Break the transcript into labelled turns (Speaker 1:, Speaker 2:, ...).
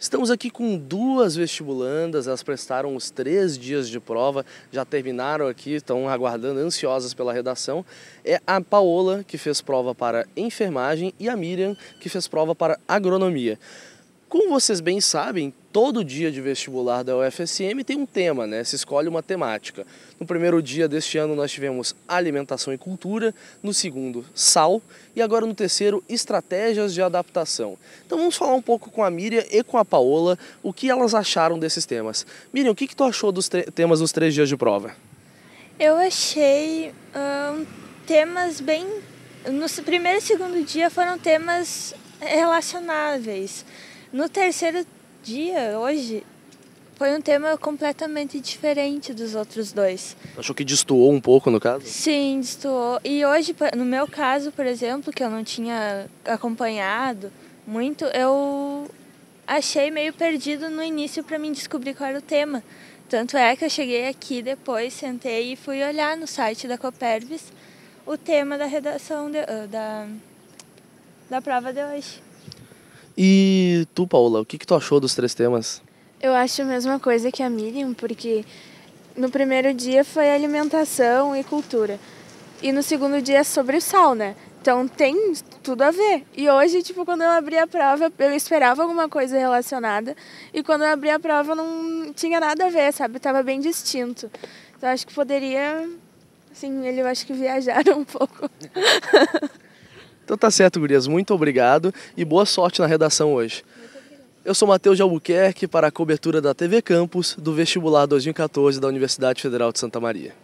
Speaker 1: Estamos aqui com duas vestibulandas, elas prestaram os três dias de prova, já terminaram aqui, estão aguardando ansiosas pela redação. É a Paola, que fez prova para enfermagem, e a Miriam, que fez prova para agronomia. Como vocês bem sabem, todo dia de vestibular da UFSM tem um tema, né? Se escolhe uma temática. No primeiro dia deste ano nós tivemos alimentação e cultura, no segundo, sal e agora no terceiro, estratégias de adaptação. Então vamos falar um pouco com a Miriam e com a Paola o que elas acharam desses temas. Miriam, o que, que tu achou dos temas dos três dias de prova?
Speaker 2: Eu achei um, temas bem. No primeiro e segundo dia foram temas relacionáveis. No terceiro dia, hoje, foi um tema completamente diferente dos outros dois.
Speaker 1: Achou que destoou um pouco no caso?
Speaker 2: Sim, destoou. E hoje, no meu caso, por exemplo, que eu não tinha acompanhado muito, eu achei meio perdido no início para mim descobrir qual era o tema. Tanto é que eu cheguei aqui depois, sentei e fui olhar no site da Copervis o tema da redação de, da, da prova de hoje.
Speaker 1: E tu, Paula, o que, que tu achou dos três temas?
Speaker 3: Eu acho a mesma coisa que a Miriam, porque no primeiro dia foi alimentação e cultura. E no segundo dia é sobre o sal, né? Então tem tudo a ver. E hoje, tipo, quando eu abri a prova, eu esperava alguma coisa relacionada. E quando eu abri a prova, não tinha nada a ver, sabe? Tava bem distinto. Então acho que poderia. Assim, ele eu acho que viajaram um pouco.
Speaker 1: Então tá certo, gurias. Muito obrigado e boa sorte na redação hoje. Eu sou Matheus de Albuquerque para a cobertura da TV Campus do vestibular 2014 da Universidade Federal de Santa Maria.